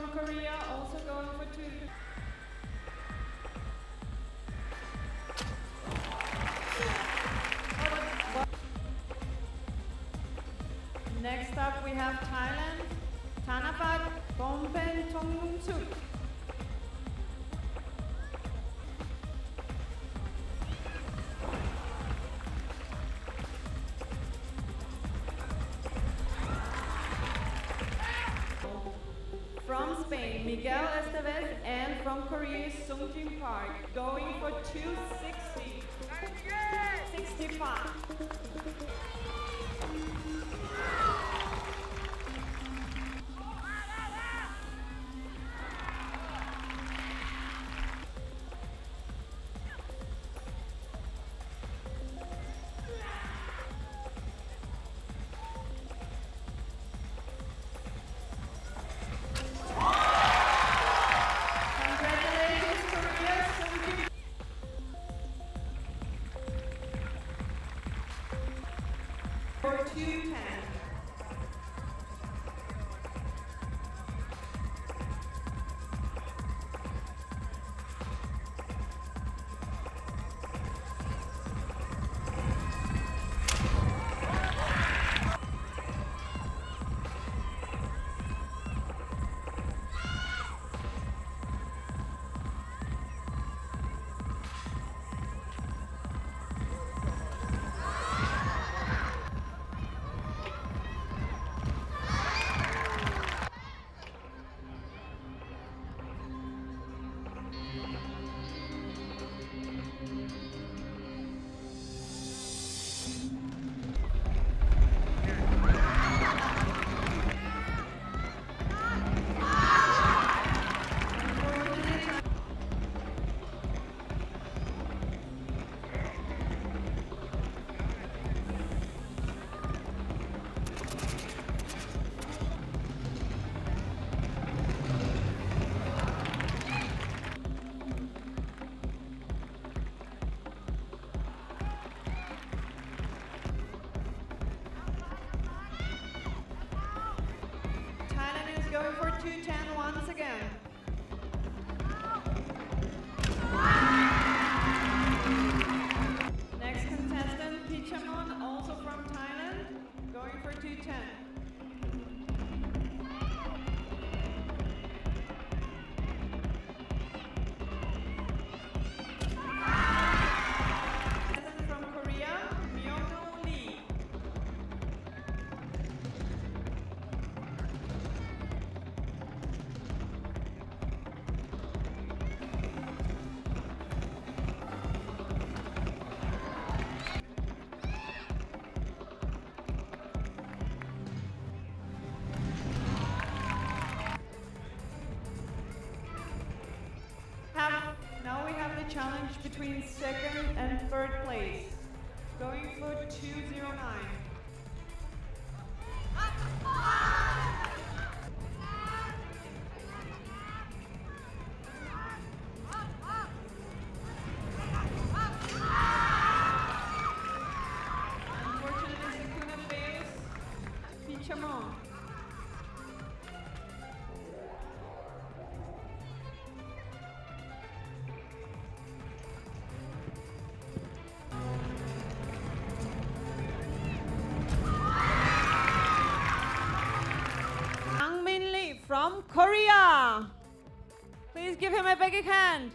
from Korea Spain, Miguel Estevez, and from Korea, Sungjin Park, going for 260. 65. Challenge between second and third place. Going for 209. from Korea. Please give him a big hand.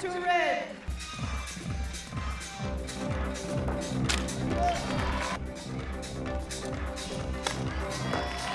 to red. Yeah.